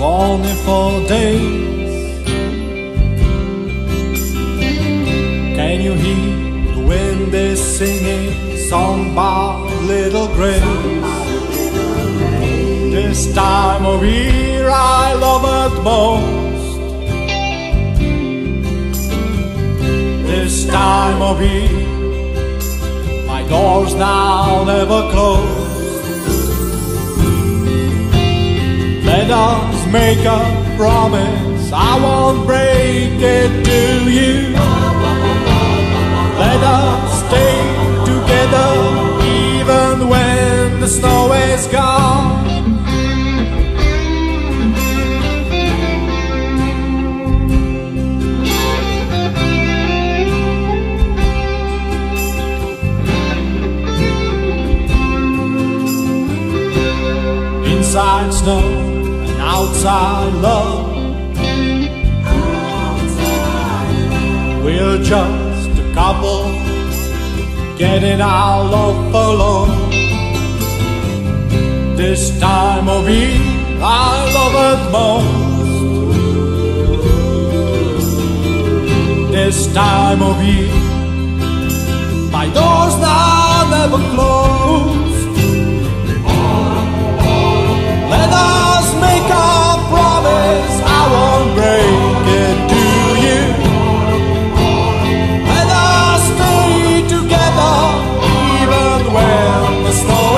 Eleven months, days. Can you hear the wind is singing song by little grace? This time of year I love it most. This time of year, my doors now never close. Make a promise, I won't break it to you. Let us stay together even when the snow is gone. Inside snow outside love. We're just a couple getting our love alone. This time of year, I love it most. This time of year, my doors now never close. When